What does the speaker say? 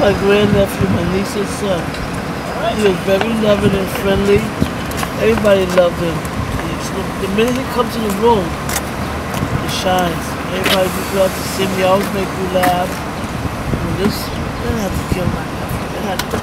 my grandnephew, my niece's son. He was very loving and friendly. Everybody loved him. The minute he comes in the room, he shines. Everybody just loves to see me. always make me laugh. And this, I have to kill my nephew.